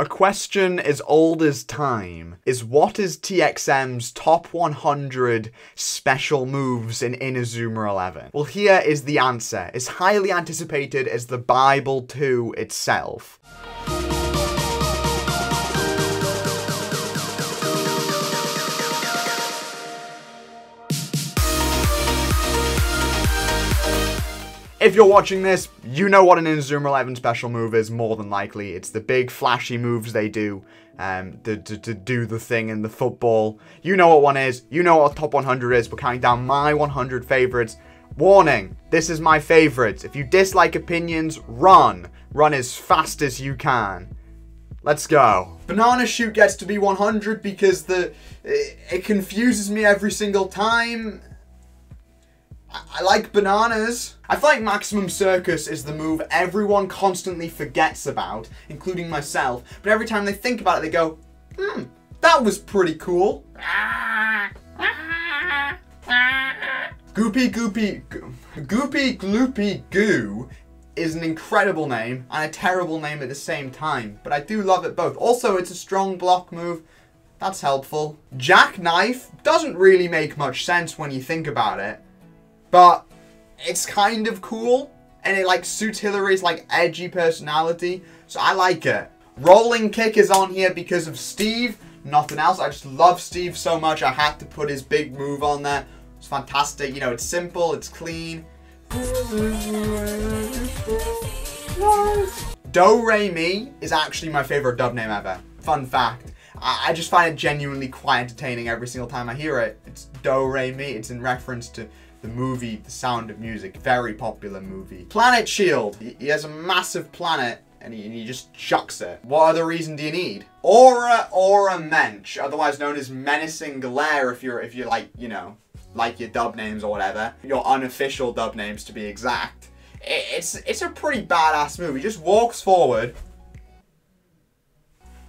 A question as old as time is what is TXM's top 100 special moves in Inazuma 11? Well, here is the answer. It's highly anticipated as the Bible 2 itself. If you're watching this, you know what an Inazuma 11 special move is, more than likely. It's the big flashy moves they do um, to, to, to, do the thing in the football. You know what one is. You know what top 100 is. We're counting down my 100 favorites. Warning, this is my favorites. If you dislike opinions, run. Run as fast as you can. Let's go. Banana Shoot gets to be 100 because the it, it confuses me every single time I like bananas. I feel like Maximum Circus is the move everyone constantly forgets about, including myself. But every time they think about it, they go, hmm, that was pretty cool. Goopy Goopy Goopy Gloopy Goo is an incredible name and a terrible name at the same time, but I do love it both. Also, it's a strong block move. That's helpful. Jackknife doesn't really make much sense when you think about it. But it's kind of cool. And it like suits Hillary's like edgy personality. So I like it. Rolling kick is on here because of Steve. Nothing else. I just love Steve so much. I had to put his big move on there. It's fantastic. You know, it's simple. It's clean. Do Re Mi is actually my favorite dub name ever. Fun fact. I, just find it genuinely quite entertaining every single time I hear it. It's Do Re Mi. It's in reference to the movie The Sound of Music. Very popular movie. Planet Shield. He has a massive planet and he, and he, just chucks it. What other reason do you need? Aura Aura Mensch, otherwise known as Menacing Glare if you're if you're like, you know, like your dub names or whatever. Your unofficial dub names to be exact. It's it's a pretty badass movie. Just walks forward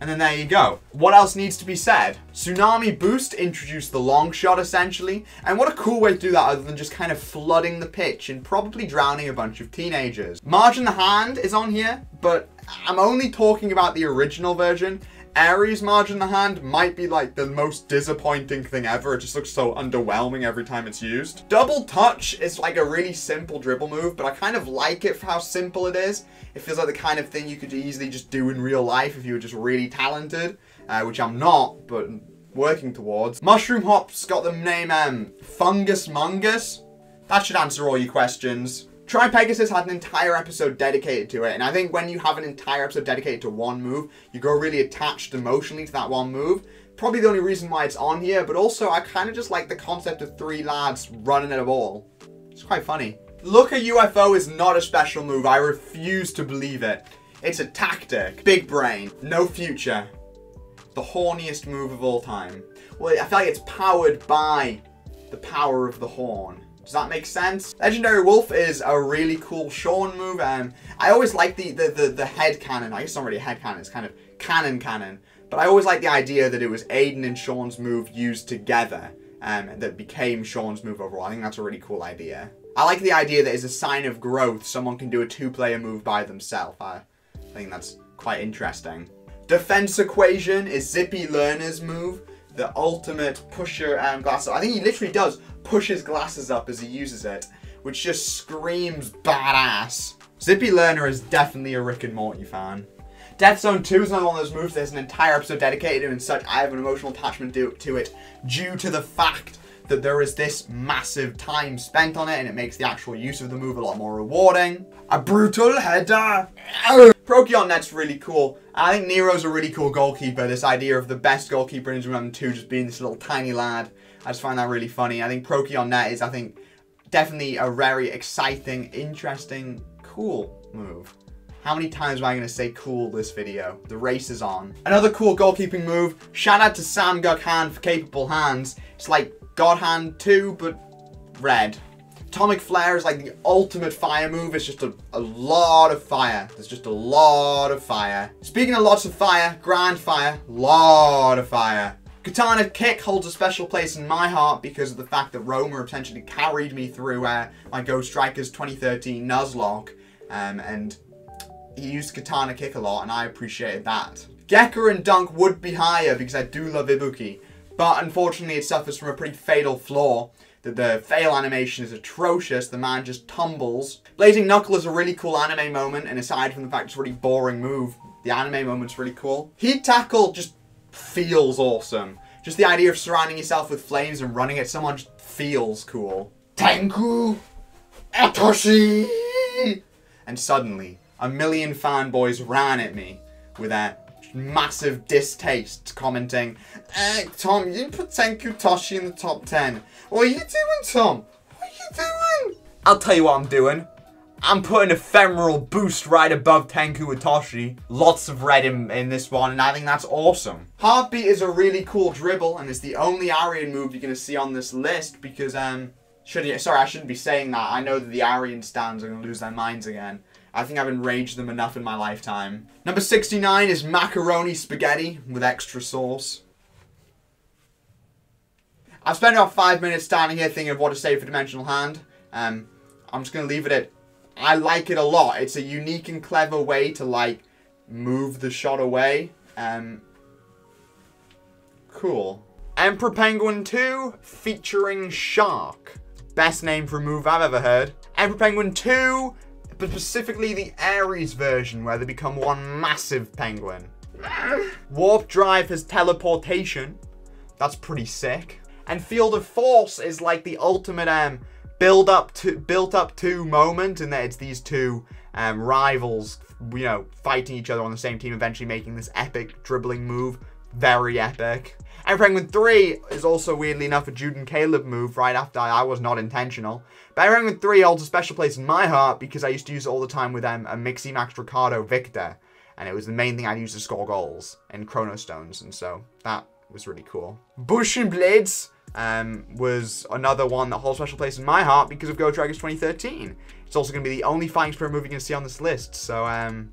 and then there you go. What else needs to be said? Tsunami Boost introduced the long shot essentially, and what a cool way to do that other than just kind of flooding the pitch and probably drowning a bunch of teenagers. Majin the Hand is on here, but I'm only talking about the original version Ares Majin the Hand might be like the most disappointing thing ever. It just looks so underwhelming every time it's used. Double touch is like a really simple dribble move, but I kind of like it for how simple it is. It feels like the kind of thing you could easily just do in real life if you were just really talented, uh, which I'm not, but working towards. Mushroom Hop's got the name um, Fungus Mungus. That should answer all your questions. Tri Pegasus had an entire episode dedicated to it, and I think when you have an entire episode dedicated to one move, you grow really attached emotionally to that one move. Probably the only reason why it's on here, but also I kind of just like the concept of three lads running at a ball. It's quite funny. Look a UFO is not a special move. I refuse to believe it. It's a tactic. Big brain. No future. The horniest move of all time. Well, I feel like it's powered by the power of the horn. Does that make sense? Legendary Wolf is a really cool Sean move. Um, I always like the, the, the, the head cannon. I guess it's not really a head cannon, it's kind of cannon cannon. But I always like the idea that it was Aiden and Sean's move used together um, that became Sean's move overall. I think that's a really cool idea. I like the idea that as a sign of growth, someone can do a two-player move by themselves. I think that's quite interesting. Defense Equation is Zippy Learner's move, the ultimate pusher and glass. I think he literally does push his glasses up as he uses it, which just screams badass. Zippy Lerner is definitely a Rick and Morty fan. Death Zone 2 is another one of those moves. There's an entire episode dedicated to it, and such. I have an emotional attachment to, to it due to the fact that there is this massive time spent on it and it makes the actual use of the move a lot more rewarding. A brutal header. Procyon Net's really cool. I think Nero's a really cool goalkeeper. This idea of the best goalkeeper in Room 2 just being this little tiny lad I just find that really funny. I think Procyon Net is, I think, definitely a very exciting, interesting, cool move. How many times am I going to say cool this video? The race is on. Another cool goalkeeping move. Shout out to Sam Gughan for capable hands. It's like God Hand 2, but red. Atomic Flare is like the ultimate fire move. It's just a, a lot of fire. There's just a lot of fire. Speaking of lots of fire, Grand Fire, lot of fire. Katana Kick holds a special place in my heart because of the fact that Roma essentially carried me through uh, my Go Strikers 2013 Nuzlocke, um, and he used Katana Kick a lot, and I appreciated that. Gecker and Dunk would be higher because I do love Ibuki, but unfortunately it suffers from a pretty fatal flaw. That the fail animation is atrocious, the man just tumbles. Blazing Knuckle is a really cool anime moment, and aside from the fact it's a really boring move, the anime moment's really cool. Heat Tackle just feels awesome. Just the idea of surrounding yourself with flames and running at someone just feels cool. Tenkuu Otoshi! And suddenly, a million fanboys ran at me with their massive distaste, commenting, eh, Tom, you put Tenkuu Otoshi in the top 10. What are you doing, Tom? What are you doing? I'll tell you what I'm doing. I'm putting Ephemeral Boost right above Tenkuu Otoshi. Lots of red in, in this one, and I think that's awesome. Heartbeat is a really cool dribble, and it's the only Aryan move you're going to see on this list, because, um, should you, sorry, I shouldn't be saying that. I know that the Aryan stands are going to lose their minds again. I think I've enraged them enough in my lifetime. Number 69 is macaroni spaghetti with extra sauce. I've spent about five minutes standing here thinking of what to say for Dimensional Hand. Um, I'm just going to leave it at I like it a lot. It's a unique and clever way to like move the shot away. Um, cool. Emperor Penguin 2 featuring Shark. Best name for a move I've ever heard. Emperor Penguin 2, but specifically the Ares version where they become one massive penguin. Warp Drive has teleportation. That's pretty sick. And Field of Force is like the ultimate um, build up to built up to moment, and that it's these two um, rivals, you know, fighting each other on the same team, eventually making this epic dribbling move. Very epic. And Penguin 3 is also weirdly enough a Jude and Caleb move right after I, was not intentional. But Penguin 3 holds a special place in my heart because I used to use it all the time with um, a Mixi Max Ricardo Victor. And it was the main thing I used to score goals in Chrono Stones. And so that was really cool. Bush and Blades um, was another one that holds a special place in my heart because of Go Dragons 2013. It's also going to be the only Fighting Spirit movie you're going to see on this list, so, um,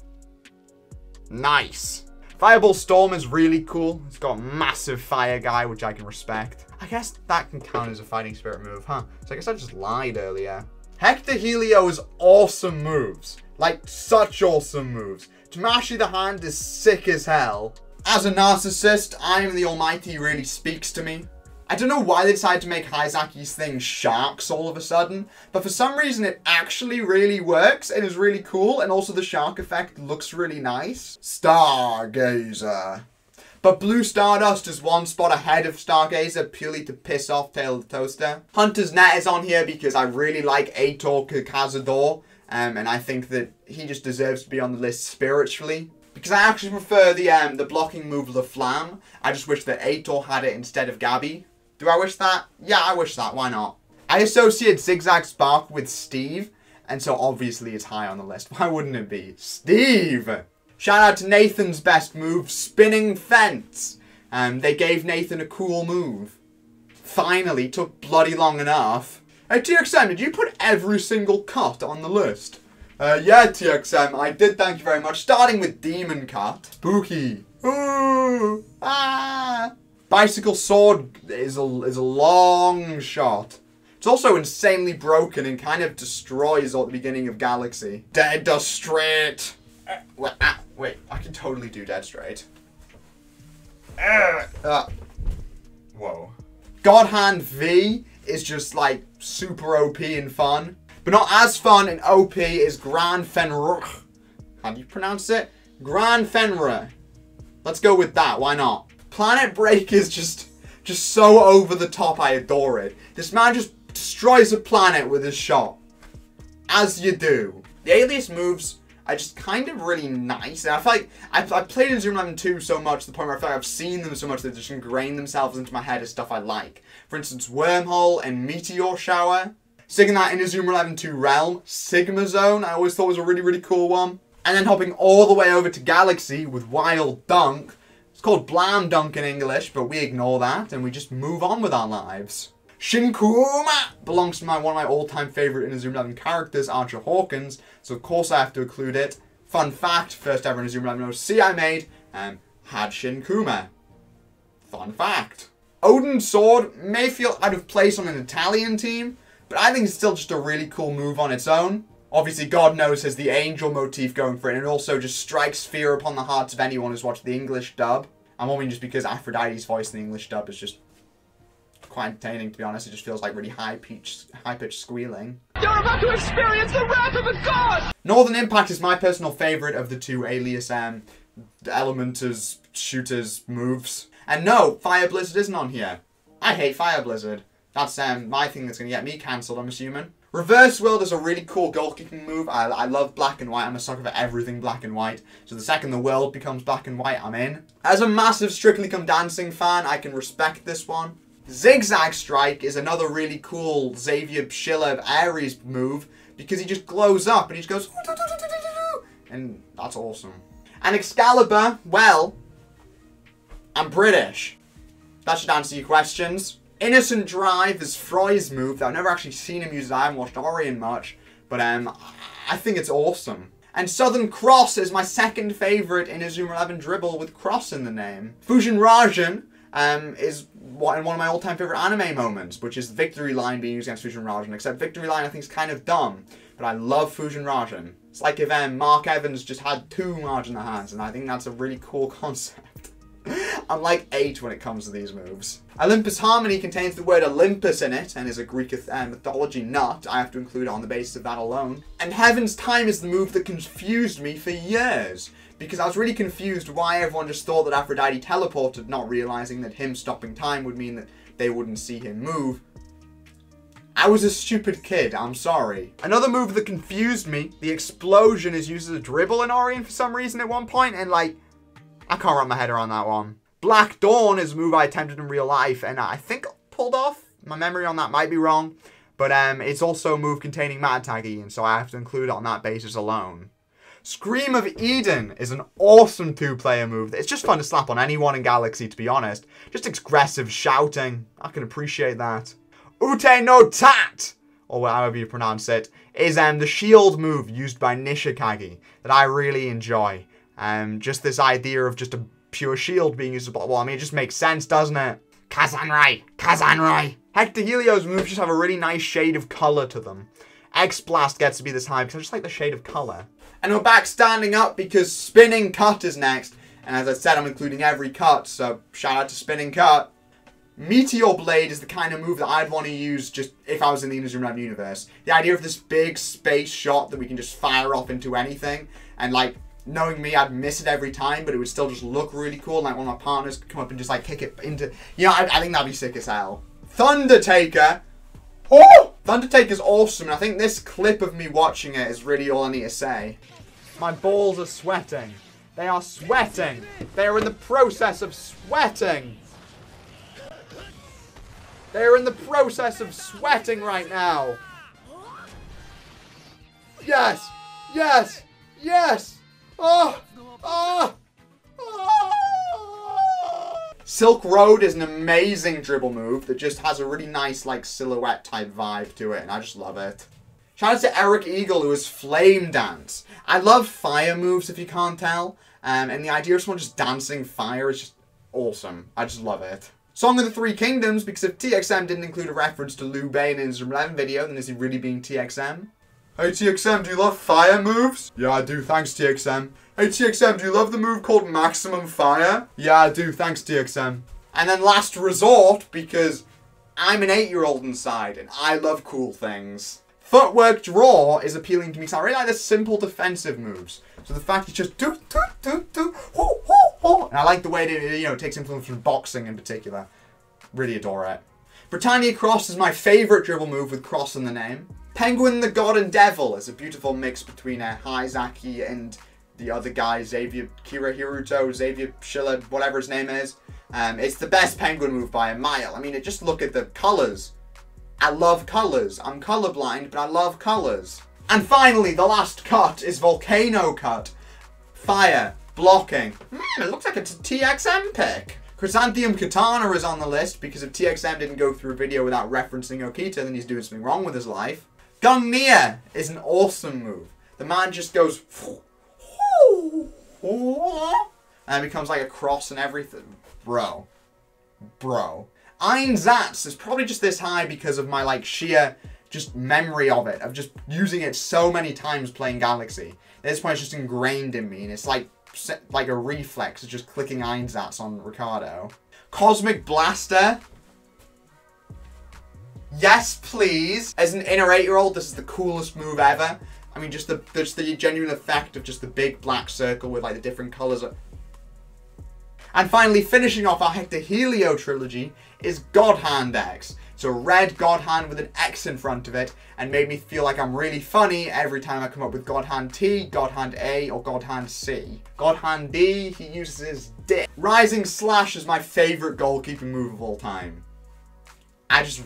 nice. Fireball Storm is really cool. It's got massive fire guy, which I can respect. I guess that can count as a Fighting Spirit move, huh? So I guess I just lied earlier. Hector Helio is awesome moves. Like, such awesome moves. Tamashii the Hand is sick as hell. As a narcissist, I am the Almighty really speaks to me. I don't know why they decided to make Haizaki's thing sharks all of a sudden, but for some reason it actually really works and is really cool, and also the shark effect looks really nice. Stargazer. But Blue Stardust is one spot ahead of Stargazer purely to piss off Tail the Toaster. Hunter's Net is on here because I really like Eitor Cazador, um, and I think that he just deserves to be on the list spiritually. Because I actually prefer the um, the blocking move La Flamme. I just wish that Eitor had it instead of Gabby. Do I wish that? Yeah, I wish that. Why not? I associate Zigzag Spark with Steve, and so obviously it's high on the list. Why wouldn't it be? Steve! Shout out to Nathan's best move, Spinning Fence. Um, they gave Nathan a cool move. Finally, took bloody long enough. Hey TXM, did you put every single cut on the list? Uh, yeah, TXM, I did, thank you very much. Starting with Demon Cut. Spooky. Ooh, ah. Bicycle Sword is a, is a long shot. It's also insanely broken and kind of destroys at the beginning of Galaxy. Dead to straight. Uh, wait, ah, wait, I can totally do dead straight. Uh, uh. Whoa. God Hand V is just like super OP and fun. But not as fun and OP as Gran Fenrir. How do you pronounce it? Gran Fenrir. Let's go with that, why not? Planet Break is just just so over the top. I adore it. This man just destroys a planet with his shot. As you do. The alias moves are just kind of really nice. And I feel like I've, I've played Inazuma 11 2 so much the point where I feel like I've seen them so much they just ingrained themselves into my head as stuff I like. For instance, Wormhole and Meteor Shower. Sticking that in Inazuma 11 2 realm. Sigma Zone I always thought was a really, really cool one. And then hopping all the way over to Galaxy with Wild Dunk, called Blam Dunk in English, but we ignore that and we just move on with our lives. Shinkuma belongs to my one of my all-time favorite Inazuma 11 characters, Archer Hawkins, so of course I have to include it. Fun fact, first ever Inazuma 11 OC I made um, had Shinkuma. Fun fact. Odin's Sword may feel out of place on an Italian team, but I think it's still just a really cool move on its own. Obviously, God knows has the angel motif going for it, and it also just strikes fear upon the hearts of anyone who's watched the English dub. I'm only just because Aphrodite's voice in the English dub is just quite entertaining, to be honest. It just feels like really high-pitched high pitched squealing. You're about to experience the wrath of a god! Northern Impact is my personal favourite of the two Alias um, Elementers, shooters, moves. And no, Fire Blizzard isn't on here. I hate Fire Blizzard. That's um, my thing that's going to get me cancelled, I'm assuming. Reverse World is a really cool goal kicking move. I, I love black and white. I'm a sucker for everything black and white. So the second the world becomes black and white, I'm in. As a massive Strictly Come Dancing fan, I can respect this one. Zigzag Strike is another really cool Xavier Schiller Ares move because he just glows up and he just goes and that's awesome. And Excalibur, well, I'm British. That should answer your questions. Innocent Drive is Froy's move that I've never actually seen him use. I haven't watched Orion much, but um, I think it's awesome. And Southern Cross is my second favourite in Inazuma 11 dribble with Cross in the name. Fujin Raijin um, is one, of my all-time favourite anime moments, which is Victory Line being used against Fujin Raijin, except Victory Line I think is kind of dumb, but I love Fujin Raijin. It's like if um, Mark Evans just had two the hands, and I think that's a really cool concept. I'm like 8 when it comes to these moves. Olympus Harmony contains the word Olympus in it, and is a Greek uh, mythology nut. I have to include it on the basis of that alone. And Heaven's Time is the move that confused me for years because I was really confused why everyone just thought that Aphrodite teleported, not realizing that him stopping time would mean that they wouldn't see him move. I was a stupid kid, I'm sorry. Another move that confused me, the explosion is used as a dribble in Orion for some reason at one point, and like, I can't wrap my head around that one. Black Dawn is a move I attempted in real life, and I think pulled off. My memory on that might be wrong, but um, it's also a move containing Mad Taggy, and so I have to include it on that basis alone. Scream of Eden is an awesome two-player move. It's just fun to slap on anyone in Galaxy, to be honest. Just aggressive shouting. I can appreciate that. Ute no Tat, or however you pronounce it, is um, the shield move used by Nishikagi that I really enjoy. Um, just this idea of just a pure shield being used. Well, I mean, it just makes sense, doesn't it? Kazanrai! Kazanrai! Hector Helio's moves just have a really nice shade of colour to them. X-Blast gets to be this high because I just like the shade of colour. And we're back standing up because Spinning Cut is next. And as I said, I'm including every cut, so shout out to Spinning Cut. Meteor Blade is the kind of move that I'd want to use just if I was in the Inazuma universe. The idea of this big space shot that we can just fire off into anything, and like, knowing me, I'd miss it every time, but it would still just look really cool. Like one of my partners could come up and just like kick it into, yeah, I, I think that'd be sick as hell. Thundertaker Oh! Thundertaker's awesome, and I think this clip of me watching it is really all I need to say. My balls are sweating. They are sweating. They are in the process of sweating. They are in the process of sweating right now. Yes! Yes! Yes! Oh! Oh! Silk Road is an amazing dribble move that just has a really nice, like, silhouette type vibe to it, and I just love it. Shout out to Eric Eagle, who is Flame Dance. I love fire moves, if you can't tell, um, and the idea of someone just dancing fire is just awesome. I just love it. Song of the Three Kingdoms, because if TXM didn't include a reference to Liu Bei in his 11 video, then is he really being TXM? Hey TXM, do you love fire moves? Yeah, I do, thanks TXM. Hey TXM, do you love the move called Maximum Fire? Yeah, I do, thanks TXM. And then last resort, because I'm an 8-year-old inside, and I love cool things. Footwork Draw is appealing to me because I really like the simple defensive moves. So the fact it's just do, do, do, do, hoo, hoo, hoo. And I like the way it, you know, takes influence from boxing in particular. Really adore it. Britannia Cross is my favourite dribble move with Cross in the name. Penguin the God and Devil is a beautiful mix between uh, Haizaki and the other guy, Xavier Kira Hiroto, Xavier Schiller, whatever his name is. Um, it's the best penguin move by a mile. I mean, just look at the colours. I love colours. I'm colourblind, but I love colours. And finally, the last cut is Volcano Cut. Fire. Blocking. Hmm, it looks like it's a TXM pick. Chrysanthemum Katana is on the list because if TXM didn't go through a video without referencing Okita, then he's doing something wrong with his life. Gungnir is an awesome move. The man just goes and it becomes like a cross and everything. Bro. Bro. Einsatz is probably just this high because of my like sheer just memory of it, of just using it so many times playing Galaxy. At this point, it's just ingrained in me, and it's like like a reflex of just clicking Einsatz on Ricardo. Cosmic Blaster. Yes, please. As an inner eight-year-old, this is the coolest move ever. I mean, just the just the genuine effect of just the big black circle with like the different colors. And finally, finishing off our Hector Helio trilogy is God Hand X. It's a red God Hand with an X in front of it, and made me feel like I'm really funny every time I come up with God Hand T, God Hand A, or God Hand C. God Hand D, he uses his dick. Rising Slash is my favorite goalkeeping move of all time. I just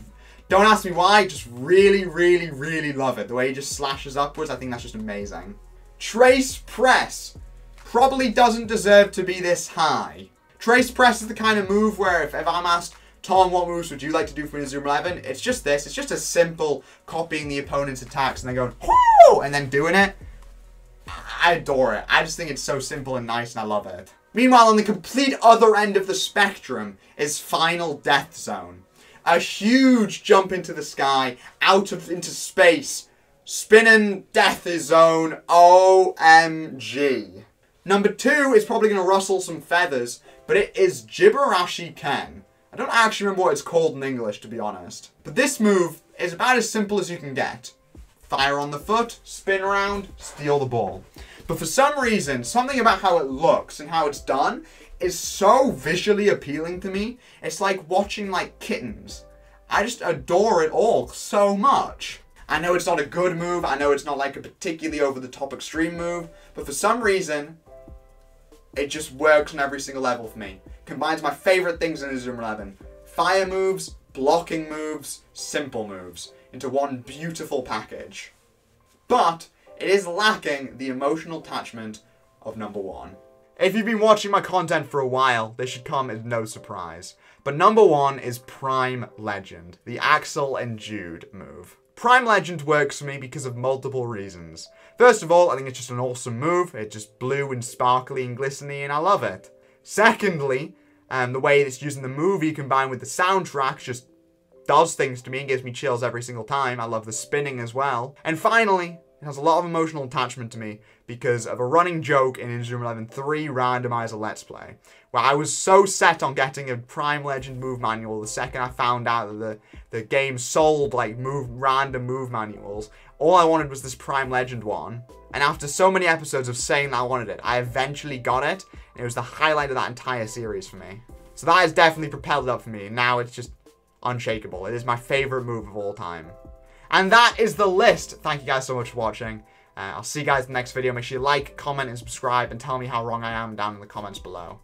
don't ask me why, just really, really, really love it. The way he just slashes upwards, I think that's just amazing. Trace Press probably doesn't deserve to be this high. Trace Press is the kind of move where if, if I'm asked, Tom, what moves would you like to do for Zoom 11? It's just this. It's just a simple copying the opponent's attacks and then going, Whoo! and then doing it. I adore it. I just think it's so simple and nice and I love it. Meanwhile, on the complete other end of the spectrum is Final Death Zone a huge jump into the sky, out of into space. Spinning Death Zone. OMG. Number two is probably going to rustle some feathers, but it is Jibarashi Ken. I don't actually remember what it's called in English, to be honest. But this move is about as simple as you can get. Fire on the foot, spin around, steal the ball. But for some reason, something about how it looks and how it's done is so visually appealing to me. It's like watching like kittens. I just adore it all so much. I know it's not a good move, I know it's not like a particularly over the top extreme move, but for some reason, it just works on every single level for me. Combines my favorite things in Zoom 11. Fire moves, blocking moves, simple moves, into one beautiful package. But, it is lacking the emotional attachment of number one. If you've been watching my content for a while, this should come as no surprise. But number one is Prime Legend, the Axel and Jude move. Prime Legend works for me because of multiple reasons. First of all, I think it's just an awesome move. It's just blue and sparkly and glistening and I love it. Secondly, um, the way it's used in the movie combined with the soundtrack just does things to me and gives me chills every single time. I love the spinning as well. And finally, it has a lot of emotional attachment to me because of a running joke in Ninja 11 3 Randomizer Let's Play, where I was so set on getting a Prime Legend move manual the second I found out that the, the game sold like move random move manuals. All I wanted was this Prime Legend one. And after so many episodes of saying that I wanted it, I eventually got it. And it was the highlight of that entire series for me. So that has definitely propelled it up for me. Now it's just unshakable. It is my favorite move of all time. And that is the list. Thank you guys so much for watching. Uh, I'll see you guys in the next video. Make sure you like, comment, and subscribe, and tell me how wrong I am down in the comments below.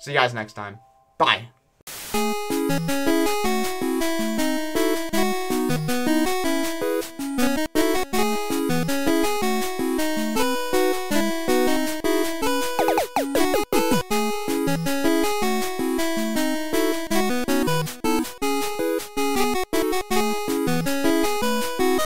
See you guys next time. Bye.